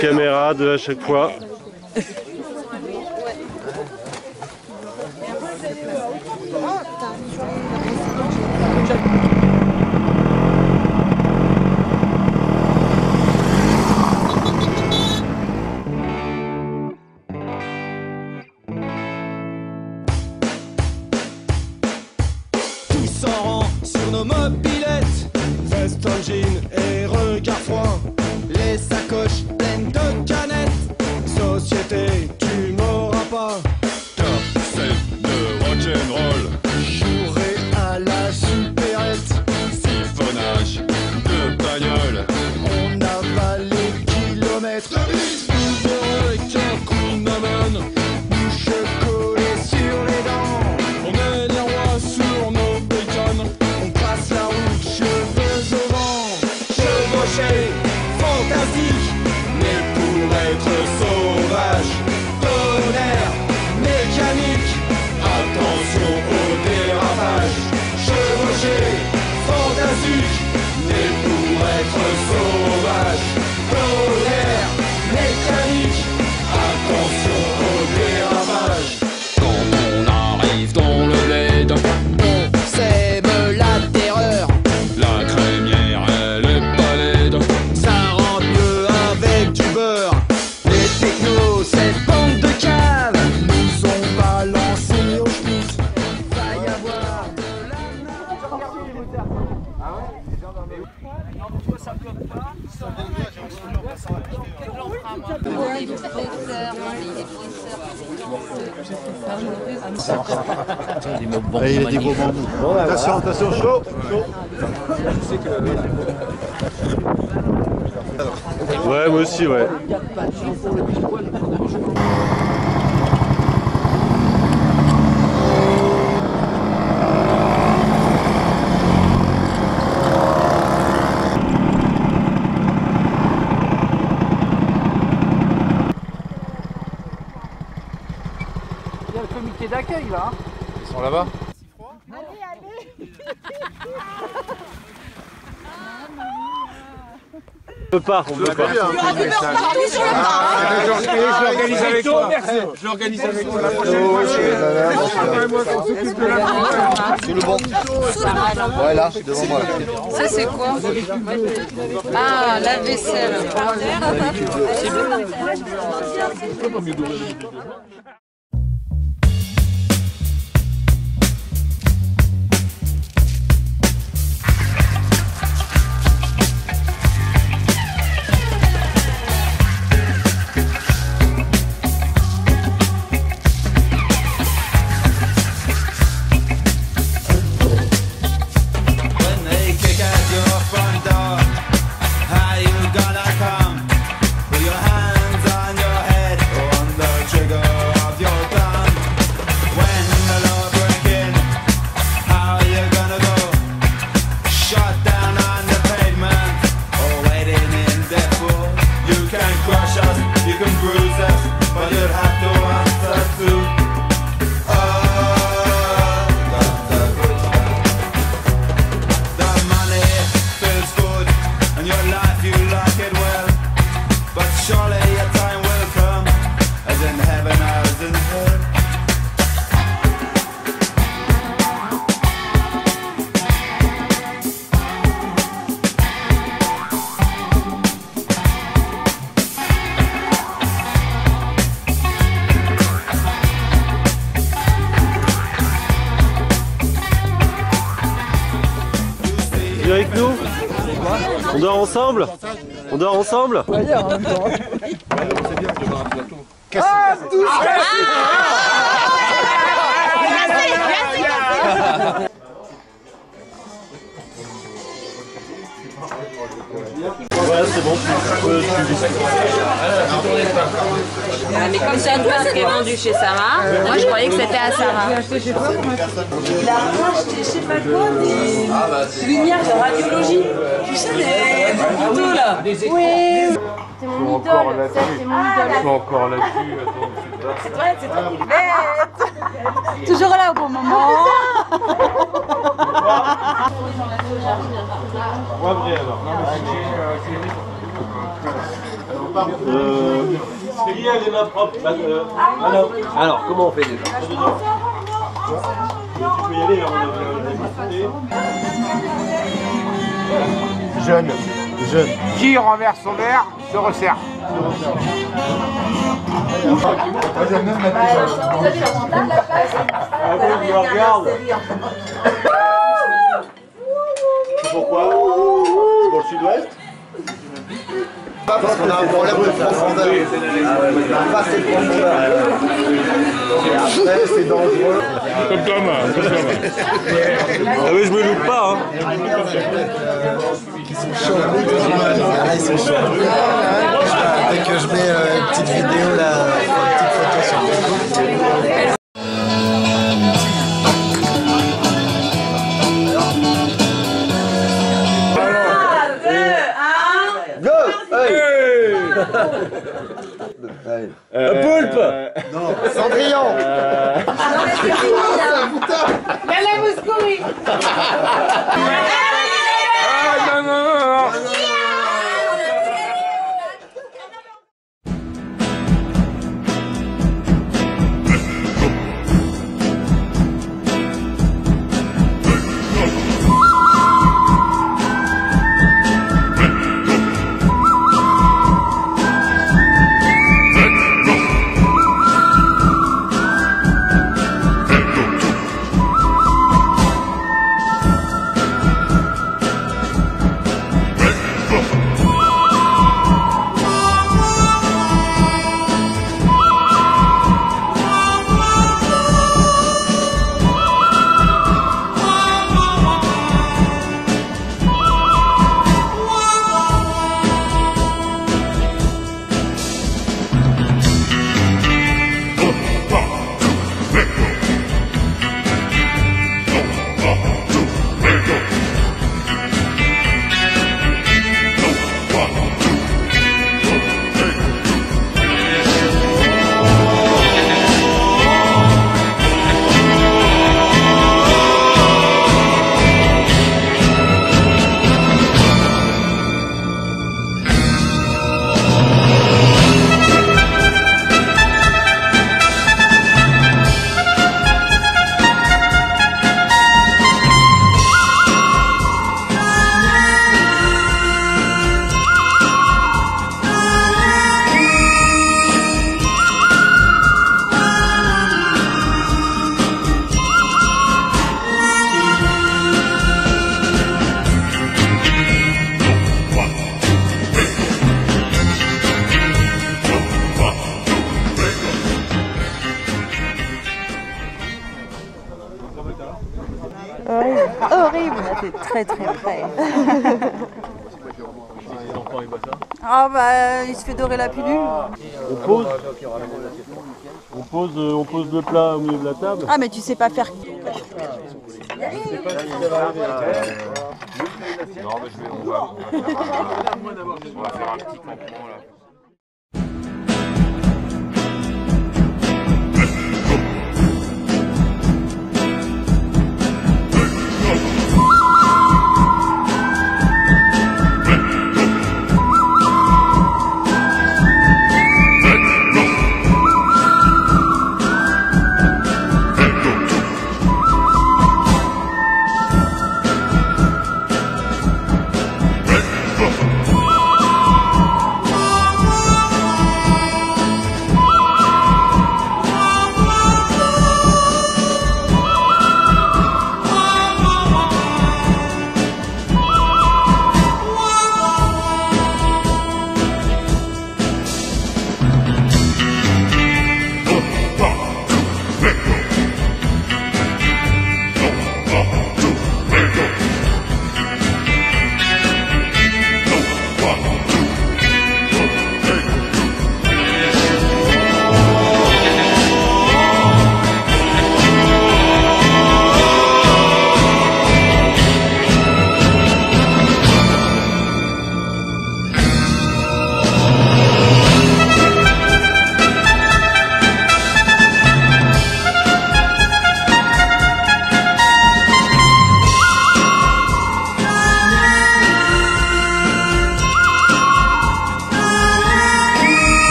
Caméra de à chaque fois. Sur nos pour Allez, il y a des gros bambous. Attention, attention, chaud, chaud. Ouais, moi aussi, ouais. Il y a le comité d'accueil là. hein. Ils sont là-bas On peut pas, on peut pas. Je l'organise avec toi. Je l'organise avec toi. C'est le bon. Ouais, là, devant moi. Ça c'est quoi Ah, la vaisselle. Viens avec nous On dort ensemble On dort ensemble Ouais, c'est bon, tu peux. Ah, mais comme c'est un pain qui est vendu chez Sarah, moi je croyais que c'était à Sarah. Il a racheté, je sais pas quoi, des lumières de radiologie. Tu sais, les photos là. Oui. C'est mon idole. ça, C'est mon idole. suis encore là-dessus. C'est toi, c'est toi qui le fais. Toujours là au bon moment. Euh, propres euh, alors, alors, comment on fait déjà Tu peux y aller, là, on a on a. Jeune. Jeune. Qui renverse son verre se resserre. La regarde. Pourquoi C'est pour le sud-ouest Pas parce qu'on a un problème de profondeur. On a pas assez de profondeur. Et après, c'est dangereux. Ah oui, je me loupe pas. Hein. Ils sont chauds. Ah, ils sont chauds. Dès que je mets euh, une petite vidéo, là, une petite photo sur Facebook. Cendrillon. Ah non, non, non, non. C'est très très près. Ah bah il se fait dorer la pilule. On pose. On pose, euh, on pose le plat au milieu de la table. Ah mais tu sais pas faire. Non, mais je vais, on va, on va faire un petit campement là.